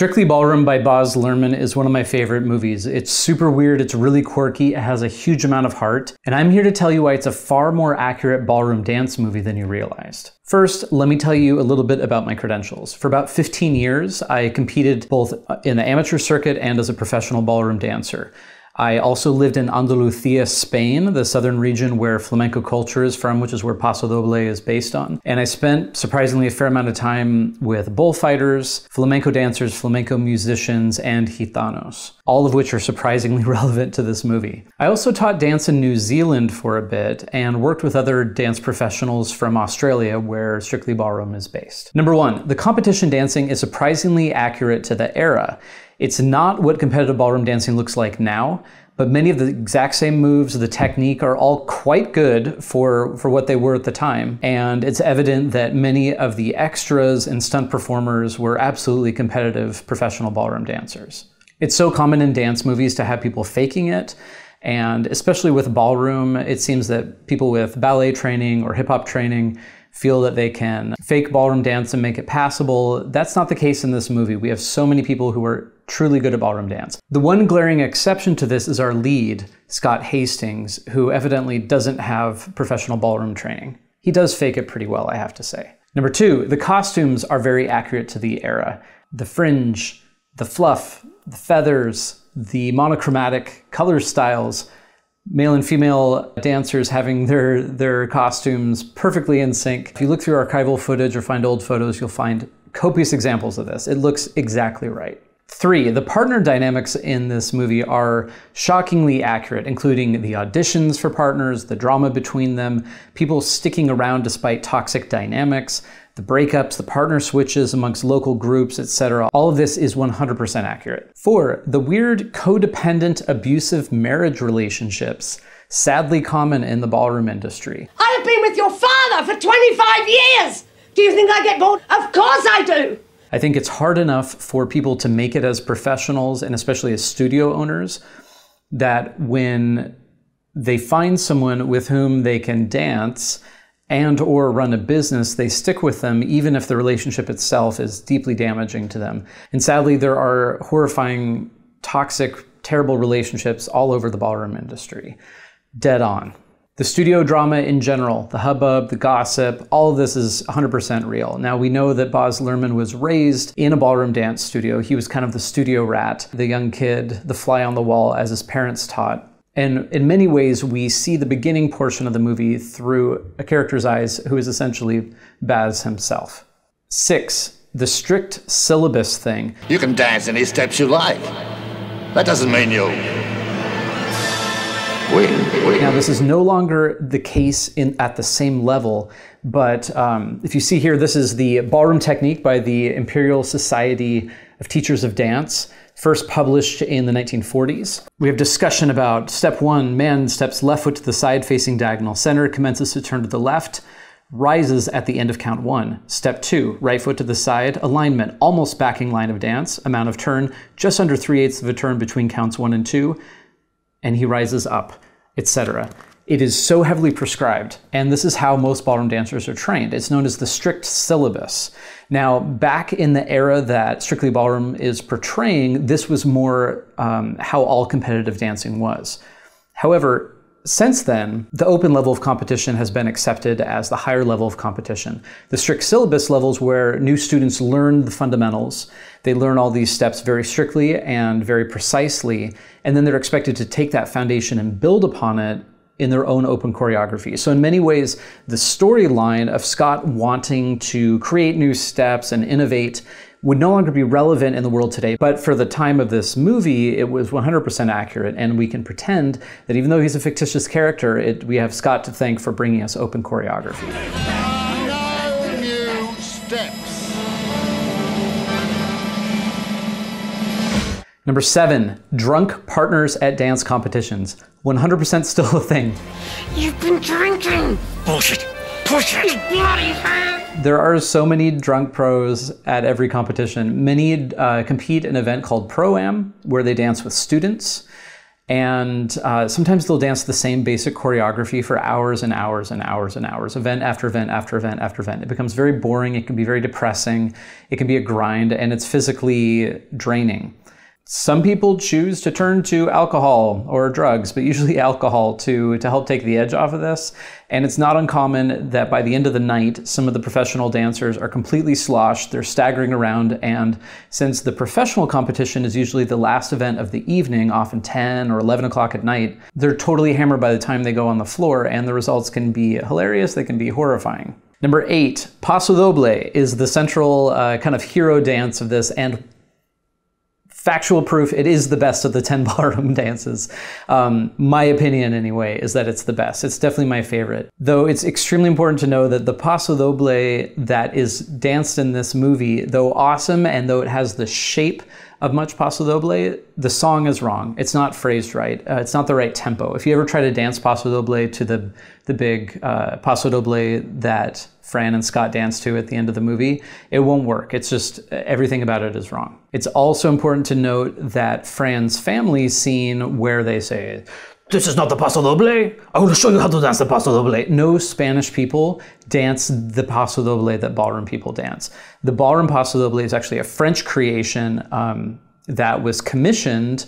Strictly Ballroom by Baz Luhrmann is one of my favorite movies. It's super weird, it's really quirky, it has a huge amount of heart, and I'm here to tell you why it's a far more accurate ballroom dance movie than you realized. First, let me tell you a little bit about my credentials. For about 15 years, I competed both in the amateur circuit and as a professional ballroom dancer. I also lived in Andalusia, Spain, the southern region where flamenco culture is from, which is where Paso Doble is based on. And I spent surprisingly a fair amount of time with bullfighters, flamenco dancers, flamenco musicians, and gitanos, all of which are surprisingly relevant to this movie. I also taught dance in New Zealand for a bit and worked with other dance professionals from Australia, where Strictly Ballroom is based. Number one, the competition dancing is surprisingly accurate to the era. It's not what competitive ballroom dancing looks like now, but many of the exact same moves, the technique are all quite good for, for what they were at the time. And it's evident that many of the extras and stunt performers were absolutely competitive professional ballroom dancers. It's so common in dance movies to have people faking it. And especially with ballroom, it seems that people with ballet training or hip hop training feel that they can fake ballroom dance and make it passable. That's not the case in this movie. We have so many people who are truly good at ballroom dance. The one glaring exception to this is our lead, Scott Hastings, who evidently doesn't have professional ballroom training. He does fake it pretty well, I have to say. Number two, the costumes are very accurate to the era. The fringe, the fluff, the feathers, the monochromatic color styles, male and female dancers having their, their costumes perfectly in sync. If you look through archival footage or find old photos, you'll find copious examples of this. It looks exactly right. Three, the partner dynamics in this movie are shockingly accurate, including the auditions for partners, the drama between them, people sticking around despite toxic dynamics, the breakups, the partner switches amongst local groups, etc. All of this is 100% accurate. Four, the weird codependent abusive marriage relationships, sadly common in the ballroom industry. I have been with your father for 25 years! Do you think I get bored? Of course I do! I think it's hard enough for people to make it as professionals and especially as studio owners that when they find someone with whom they can dance and or run a business they stick with them even if the relationship itself is deeply damaging to them. And sadly there are horrifying toxic terrible relationships all over the ballroom industry. Dead on the studio drama in general, the hubbub, the gossip, all of this is 100% real. Now, we know that Baz Luhrmann was raised in a ballroom dance studio. He was kind of the studio rat, the young kid, the fly on the wall, as his parents taught. And in many ways, we see the beginning portion of the movie through a character's eyes who is essentially Baz himself. Six, the strict syllabus thing. You can dance any steps you like. That doesn't mean you now, this is no longer the case in, at the same level, but um, if you see here, this is the ballroom technique by the Imperial Society of Teachers of Dance, first published in the 1940s. We have discussion about step one, man steps left foot to the side facing diagonal center, commences to turn to the left, rises at the end of count one. Step two, right foot to the side, alignment, almost backing line of dance, amount of turn, just under 3 eighths of a turn between counts one and two, and he rises up, etc. It is so heavily prescribed, and this is how most ballroom dancers are trained. It's known as the strict syllabus. Now, back in the era that Strictly Ballroom is portraying, this was more um, how all competitive dancing was. However, since then, the open level of competition has been accepted as the higher level of competition. The strict syllabus levels where new students learn the fundamentals, they learn all these steps very strictly and very precisely, and then they're expected to take that foundation and build upon it in their own open choreography. So in many ways, the storyline of Scott wanting to create new steps and innovate would no longer be relevant in the world today. But for the time of this movie, it was 100% accurate. And we can pretend that even though he's a fictitious character, it, we have Scott to thank for bringing us open choreography. Number seven, drunk partners at dance competitions. 100% still a thing. You've been drinking! Bullshit. Bullshit. Bloody hell! There are so many drunk pros at every competition. Many uh, compete in an event called Pro Am, where they dance with students. And uh, sometimes they'll dance the same basic choreography for hours and hours and hours and hours, event after event after event after event. It becomes very boring. It can be very depressing. It can be a grind, and it's physically draining. Some people choose to turn to alcohol or drugs, but usually alcohol to, to help take the edge off of this. And it's not uncommon that by the end of the night, some of the professional dancers are completely sloshed, they're staggering around, and since the professional competition is usually the last event of the evening, often 10 or 11 o'clock at night, they're totally hammered by the time they go on the floor, and the results can be hilarious, they can be horrifying. Number eight, Paso Doble is the central uh, kind of hero dance of this, and factual proof it is the best of the 10 ballroom dances. Um, my opinion anyway is that it's the best. It's definitely my favorite. Though it's extremely important to know that the paso doble that is danced in this movie though awesome and though it has the shape of much paso doble the song is wrong it's not phrased right uh, it's not the right tempo if you ever try to dance paso doble to the the big uh, paso doble that Fran and Scott dance to at the end of the movie, it won't work. It's just everything about it is wrong. It's also important to note that Fran's family scene where they say, this is not the paso doble. I will show you how to dance the paso doble. No Spanish people dance the paso doble that ballroom people dance. The ballroom paso doble is actually a French creation um, that was commissioned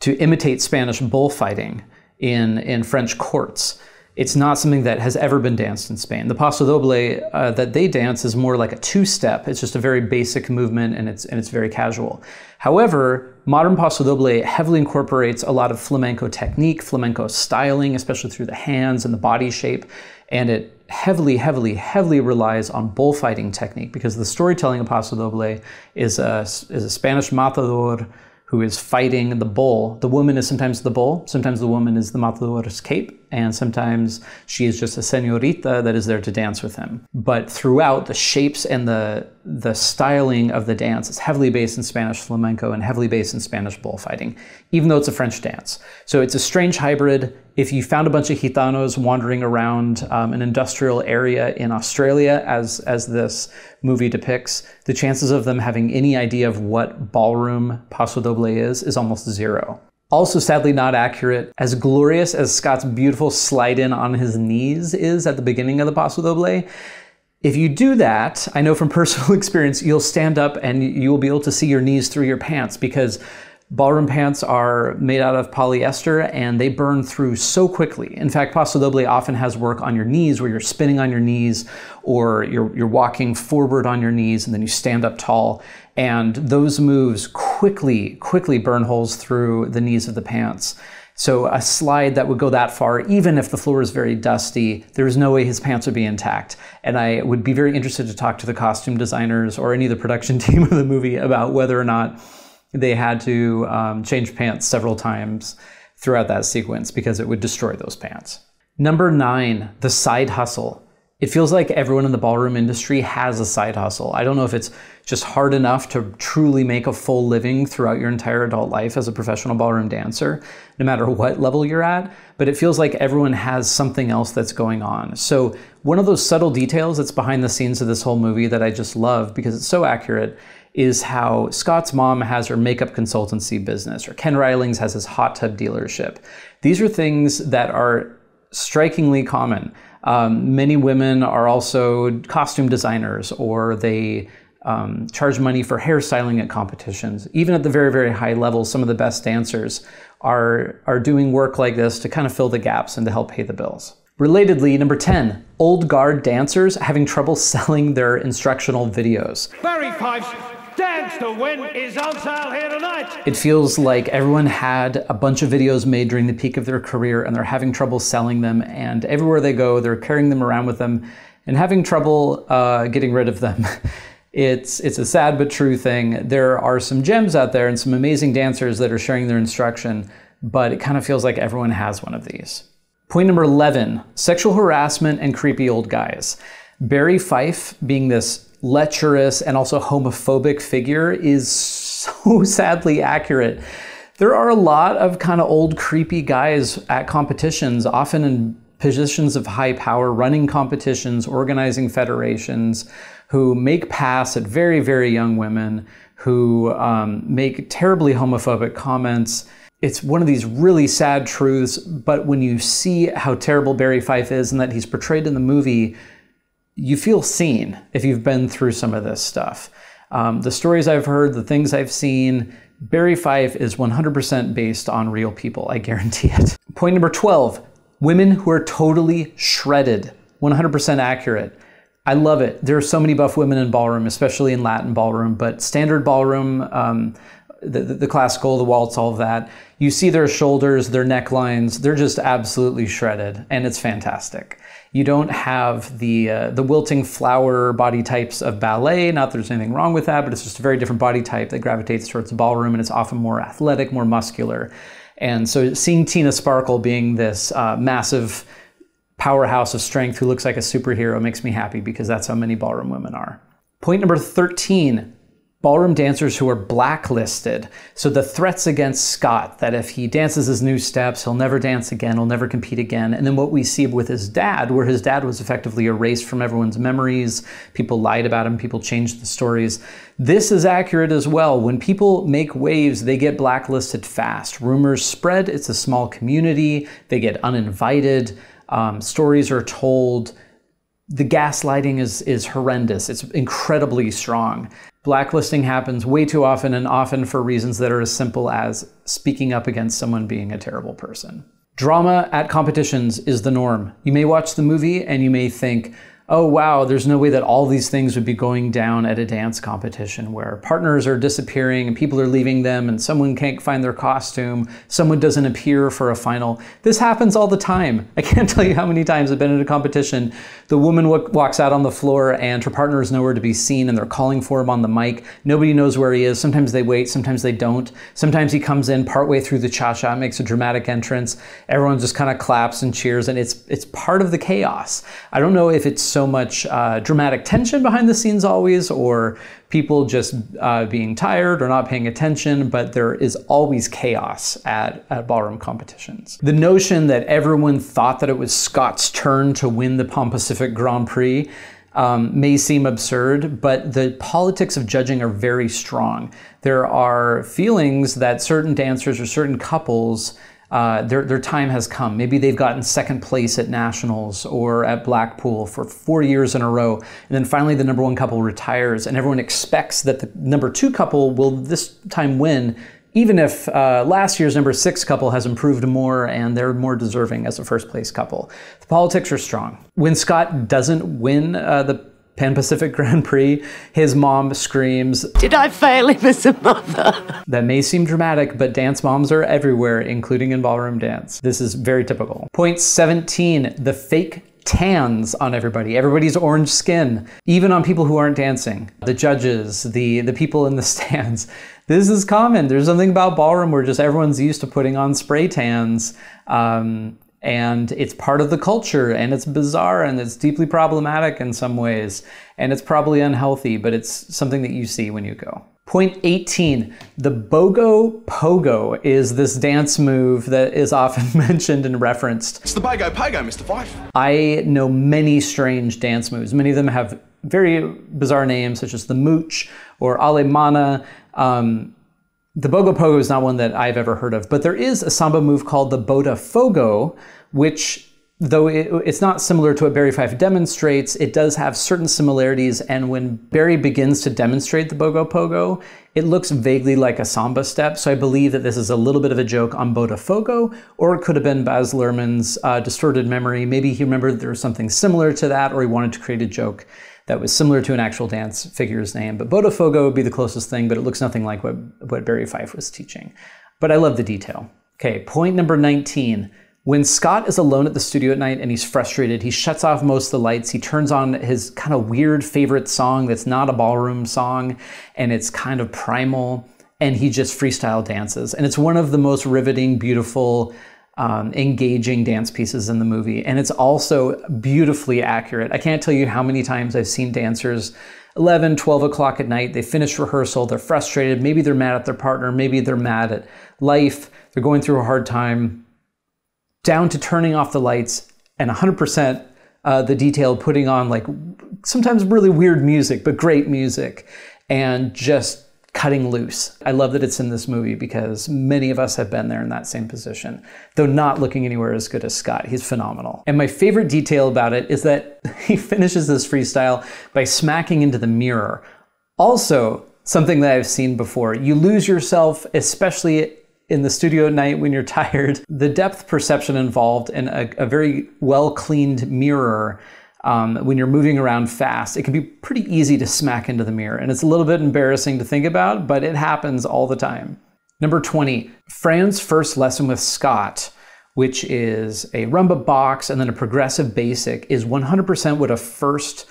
to imitate Spanish bullfighting in, in French courts it's not something that has ever been danced in Spain. The paso doble uh, that they dance is more like a two-step. It's just a very basic movement and it's and it's very casual. However, modern paso doble heavily incorporates a lot of flamenco technique, flamenco styling, especially through the hands and the body shape, and it heavily, heavily, heavily relies on bullfighting technique because the storytelling of paso doble is a, is a Spanish matador who is fighting the bull. The woman is sometimes the bull, sometimes the woman is the matador's cape, and sometimes she is just a senorita that is there to dance with him. But throughout, the shapes and the the styling of the dance is heavily based in Spanish flamenco and heavily based in Spanish bullfighting, even though it's a French dance. So it's a strange hybrid. If you found a bunch of gitanos wandering around um, an industrial area in Australia, as as this movie depicts, the chances of them having any idea of what ballroom paso doble is is almost zero. Also, sadly, not accurate. As glorious as Scott's beautiful slide in on his knees is at the beginning of the Paso Doble, if you do that, I know from personal experience, you'll stand up and you will be able to see your knees through your pants because ballroom pants are made out of polyester and they burn through so quickly. In fact, Paso Doble often has work on your knees where you're spinning on your knees or you're, you're walking forward on your knees and then you stand up tall. And those moves quickly, quickly burn holes through the knees of the pants. So a slide that would go that far, even if the floor is very dusty, there's no way his pants would be intact. And I would be very interested to talk to the costume designers or any of the production team of the movie about whether or not they had to um, change pants several times throughout that sequence because it would destroy those pants. Number nine, the side hustle it feels like everyone in the ballroom industry has a side hustle. I don't know if it's just hard enough to truly make a full living throughout your entire adult life as a professional ballroom dancer, no matter what level you're at, but it feels like everyone has something else that's going on. So, one of those subtle details that's behind the scenes of this whole movie that I just love because it's so accurate is how Scott's mom has her makeup consultancy business, or Ken Railings has his hot tub dealership. These are things that are strikingly common. Um, many women are also costume designers or they um, charge money for hairstyling at competitions. Even at the very, very high level, some of the best dancers are, are doing work like this to kind of fill the gaps and to help pay the bills. Relatedly, number 10, old guard dancers having trouble selling their instructional videos. Barry Fife's To Win is on sale here tonight. It feels like everyone had a bunch of videos made during the peak of their career and they're having trouble selling them. And everywhere they go, they're carrying them around with them and having trouble uh, getting rid of them. it's, it's a sad but true thing. There are some gems out there and some amazing dancers that are sharing their instruction, but it kind of feels like everyone has one of these. Point number 11 sexual harassment and creepy old guys. Barry Fife being this lecherous and also homophobic figure is so sadly accurate. There are a lot of kind of old creepy guys at competitions, often in positions of high power, running competitions, organizing federations, who make pass at very, very young women, who um, make terribly homophobic comments. It's one of these really sad truths, but when you see how terrible Barry Fife is and that he's portrayed in the movie, you feel seen if you've been through some of this stuff. Um, the stories I've heard, the things I've seen, Barry Fife is 100% based on real people, I guarantee it. Point number 12 women who are totally shredded, 100% accurate. I love it. There are so many buff women in ballroom, especially in Latin ballroom, but standard ballroom, um, the, the, classical, the waltz, all of that, you see their shoulders, their necklines, they're just absolutely shredded, and it's fantastic. You don't have the uh, the wilting flower body types of ballet. Not that there's anything wrong with that, but it's just a very different body type that gravitates towards the ballroom, and it's often more athletic, more muscular. And so, seeing Tina Sparkle being this uh, massive powerhouse of strength who looks like a superhero makes me happy because that's how many ballroom women are. Point number 13 ballroom dancers who are blacklisted. So the threats against Scott that if he dances his new steps, he'll never dance again, he'll never compete again. And then what we see with his dad, where his dad was effectively erased from everyone's memories, people lied about him, people changed the stories. This is accurate as well. When people make waves, they get blacklisted fast. Rumors spread, it's a small community, they get uninvited, um, stories are told the gaslighting is is horrendous. It's incredibly strong. Blacklisting happens way too often and often for reasons that are as simple as speaking up against someone being a terrible person. Drama at competitions is the norm. You may watch the movie and you may think, oh wow, there's no way that all these things would be going down at a dance competition where partners are disappearing and people are leaving them and someone can't find their costume, someone doesn't appear for a final. This happens all the time. I can't tell you how many times I've been at a competition. The woman w- walks out on the floor and her partner is nowhere to be seen and they're calling for him on the mic. Nobody knows where he is. Sometimes they wait, sometimes they don't. Sometimes he comes in partway through the cha-cha, makes a dramatic entrance. Everyone just kind of claps and cheers and it's it's part of the chaos. I don't know if it's so much uh, dramatic tension behind the scenes always, or people just uh, being tired or not paying attention, but there is always chaos at, at ballroom competitions. The notion that everyone thought that it was Scott's turn to win the Pan Pacific Grand Prix um, may seem absurd, but the politics of judging are very strong. There are feelings that certain dancers or certain couples uh, their, their time has come. Maybe they've gotten second place at nationals or at Blackpool for four years in a row. And then finally, the number one couple retires, and everyone expects that the number two couple will this time win, even if uh, last year's number six couple has improved more and they're more deserving as a first place couple. The politics are strong. When Scott doesn't win uh, the Pan Pacific Grand Prix, his mom screams, Did I fail him as a mother? That may seem dramatic, but dance moms are everywhere, including in ballroom dance. This is very typical. Point 17 the fake tans on everybody. Everybody's orange skin, even on people who aren't dancing. The judges, the, the people in the stands. This is common. There's something about ballroom where just everyone's used to putting on spray tans. Um, and it's part of the culture and it's bizarre and it's deeply problematic in some ways and it's probably unhealthy but it's something that you see when you go. Point 18 the bogo pogo is this dance move that is often mentioned and referenced. It's the bogo pogo mr fife. I know many strange dance moves. Many of them have very bizarre names such as the mooch or alemana um, the Bogo Pogo is not one that I've ever heard of, but there is a samba move called the Botafogo, which though it, it's not similar to what Barry Fife demonstrates, it does have certain similarities. And when Barry begins to demonstrate the Bogo Pogo, it looks vaguely like a samba step. So I believe that this is a little bit of a joke on Botafogo, or it could have been Baz Luhrmann's uh, distorted memory. Maybe he remembered there was something similar to that, or he wanted to create a joke that was similar to an actual dance figure's name. But Botafogo would be the closest thing, but it looks nothing like what, what Barry Fife was teaching. But I love the detail. Okay, point number 19. When Scott is alone at the studio at night and he's frustrated, he shuts off most of the lights. He turns on his kind of weird favorite song that's not a ballroom song and it's kind of primal and he just freestyle dances. And it's one of the most riveting, beautiful, um, engaging dance pieces in the movie. And it's also beautifully accurate. I can't tell you how many times I've seen dancers 11, 12 o'clock at night, they finish rehearsal, they're frustrated, maybe they're mad at their partner, maybe they're mad at life, they're going through a hard time, down to turning off the lights and 100% uh, the detail, putting on like sometimes really weird music, but great music, and just cutting loose. I love that it's in this movie because many of us have been there in that same position, though not looking anywhere as good as Scott. He's phenomenal. And my favorite detail about it is that he finishes this freestyle by smacking into the mirror. Also, something that I've seen before, you lose yourself, especially in the studio at night when you're tired. The depth perception involved in a, a very well cleaned mirror um, when you're moving around fast, it can be pretty easy to smack into the mirror. And it's a little bit embarrassing to think about, but it happens all the time. Number 20, Fran's first lesson with Scott, which is a rumba box and then a progressive basic, is 100% what a first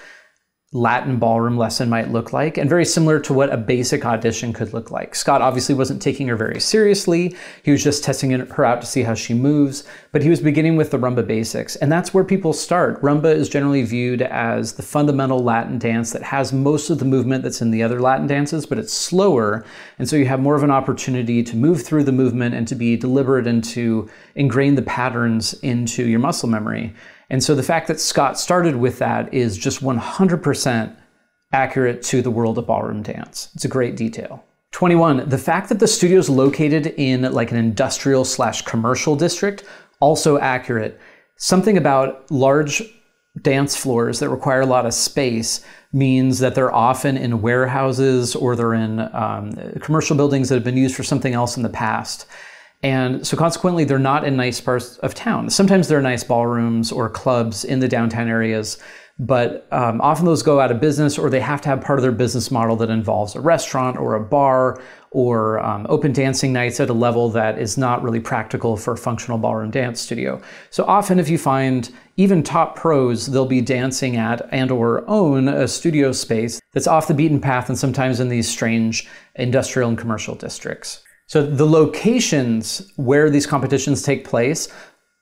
Latin ballroom lesson might look like, and very similar to what a basic audition could look like. Scott obviously wasn't taking her very seriously. He was just testing her out to see how she moves, but he was beginning with the rumba basics, and that's where people start. Rumba is generally viewed as the fundamental Latin dance that has most of the movement that's in the other Latin dances, but it's slower, and so you have more of an opportunity to move through the movement and to be deliberate and to ingrain the patterns into your muscle memory. And so the fact that Scott started with that is just 100% accurate to the world of ballroom dance. It's a great detail. 21, the fact that the studio is located in like an industrial slash commercial district, also accurate. Something about large dance floors that require a lot of space means that they're often in warehouses or they're in um, commercial buildings that have been used for something else in the past. And so consequently, they're not in nice parts of town. Sometimes there are nice ballrooms or clubs in the downtown areas, but um, often those go out of business or they have to have part of their business model that involves a restaurant or a bar or um, open dancing nights at a level that is not really practical for a functional ballroom dance studio. So often if you find even top pros, they'll be dancing at and or own a studio space that's off the beaten path and sometimes in these strange industrial and commercial districts. So the locations where these competitions take place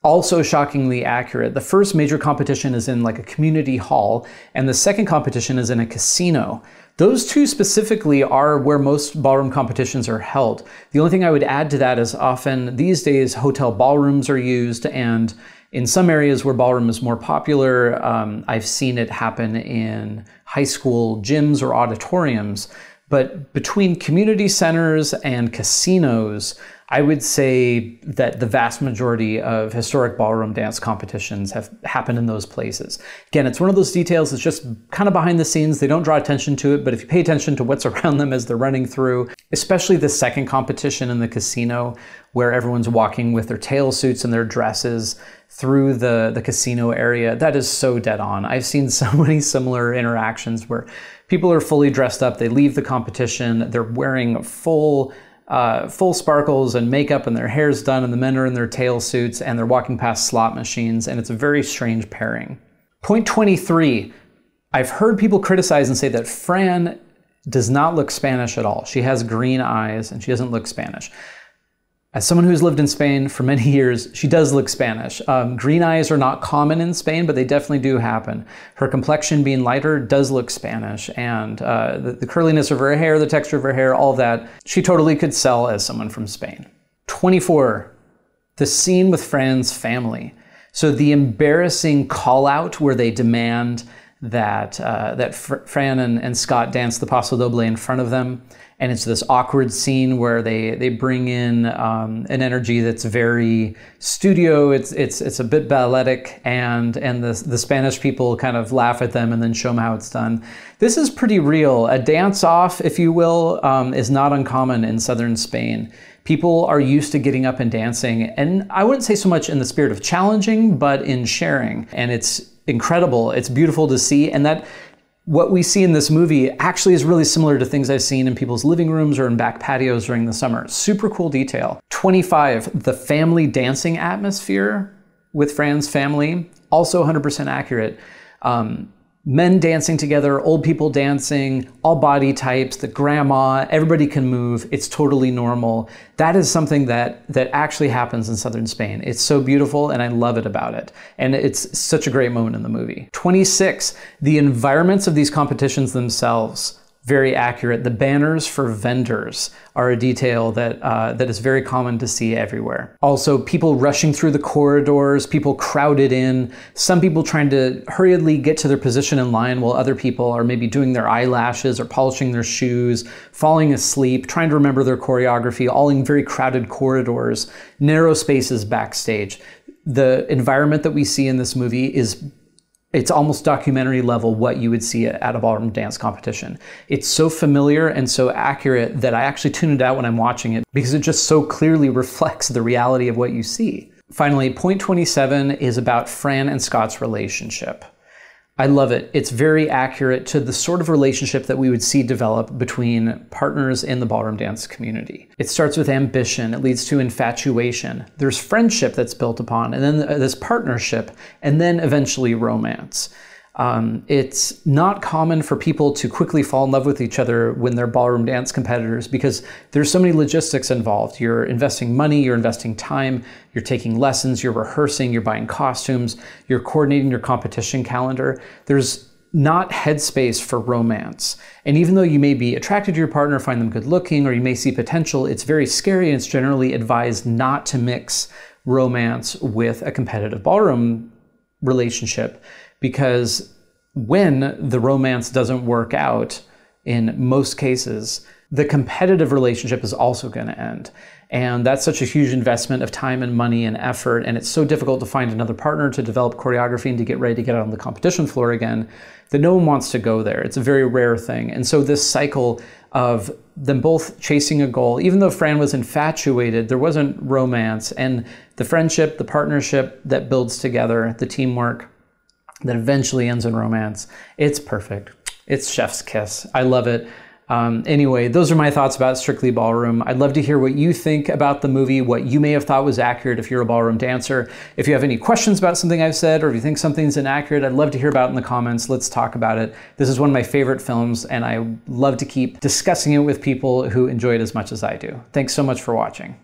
also shockingly accurate. The first major competition is in like a community hall, and the second competition is in a casino. Those two specifically are where most ballroom competitions are held. The only thing I would add to that is often these days hotel ballrooms are used, and in some areas where ballroom is more popular, um, I've seen it happen in high school gyms or auditoriums. But between community centers and casinos, I would say that the vast majority of historic ballroom dance competitions have happened in those places. Again, it's one of those details that's just kind of behind the scenes. They don't draw attention to it, but if you pay attention to what's around them as they're running through, especially the second competition in the casino where everyone's walking with their tail suits and their dresses through the, the casino area, that is so dead on. I've seen so many similar interactions where people are fully dressed up. They leave the competition. They're wearing full uh, full sparkles and makeup, and their hair's done, and the men are in their tail suits, and they're walking past slot machines, and it's a very strange pairing. Point 23. I've heard people criticize and say that Fran does not look Spanish at all. She has green eyes and she doesn't look Spanish. As someone who's lived in Spain for many years, she does look Spanish. Um, green eyes are not common in Spain, but they definitely do happen. Her complexion being lighter does look Spanish, and uh, the, the curliness of her hair, the texture of her hair, all that, she totally could sell as someone from Spain. 24. The scene with Fran's family. So the embarrassing call out where they demand that uh, that Fr- Fran and, and Scott dance the Paso Doble in front of them and it's this awkward scene where they they bring in um, an energy that's very studio. It's it's it's a bit balletic, and and the the Spanish people kind of laugh at them and then show them how it's done. This is pretty real. A dance off, if you will, um, is not uncommon in southern Spain. People are used to getting up and dancing, and I wouldn't say so much in the spirit of challenging, but in sharing. And it's incredible. It's beautiful to see, and that what we see in this movie actually is really similar to things I've seen in people's living rooms or in back patios during the summer. Super cool detail. 25, the family dancing atmosphere with Fran's family, also 100% accurate. Um, men dancing together, old people dancing, all body types, the grandma, everybody can move. It's totally normal. That is something that that actually happens in southern Spain. It's so beautiful and I love it about it. And it's such a great moment in the movie. 26, the environments of these competitions themselves very accurate. The banners for vendors are a detail that uh, that is very common to see everywhere. Also, people rushing through the corridors, people crowded in, some people trying to hurriedly get to their position in line while other people are maybe doing their eyelashes or polishing their shoes, falling asleep, trying to remember their choreography, all in very crowded corridors, narrow spaces backstage. The environment that we see in this movie is it's almost documentary level what you would see at a ballroom dance competition. It's so familiar and so accurate that I actually tune it out when I'm watching it because it just so clearly reflects the reality of what you see. Finally, point 27 is about Fran and Scott's relationship. I love it. It's very accurate to the sort of relationship that we would see develop between partners in the ballroom dance community. It starts with ambition, it leads to infatuation. There's friendship that's built upon, and then uh, this partnership, and then eventually romance. Um, it's not common for people to quickly fall in love with each other when they're ballroom dance competitors because there's so many logistics involved. You're investing money, you're investing time, you're taking lessons, you're rehearsing, you're buying costumes, you're coordinating your competition calendar. There's not headspace for romance. And even though you may be attracted to your partner, find them good looking, or you may see potential, it's very scary and it's generally advised not to mix romance with a competitive ballroom relationship because when the romance doesn't work out, in most cases, the competitive relationship is also going to end. And that's such a huge investment of time and money and effort. And it's so difficult to find another partner to develop choreography and to get ready to get on the competition floor again that no one wants to go there. It's a very rare thing. And so this cycle of them both chasing a goal, even though Fran was infatuated, there wasn't romance. And the friendship, the partnership that builds together, the teamwork, that eventually ends in romance. It's perfect. It's chef's kiss. I love it. Um, anyway, those are my thoughts about Strictly Ballroom. I'd love to hear what you think about the movie, what you may have thought was accurate if you're a ballroom dancer. If you have any questions about something I've said, or if you think something's inaccurate, I'd love to hear about in the comments. Let's talk about it. This is one of my favorite films, and I love to keep discussing it with people who enjoy it as much as I do. Thanks so much for watching.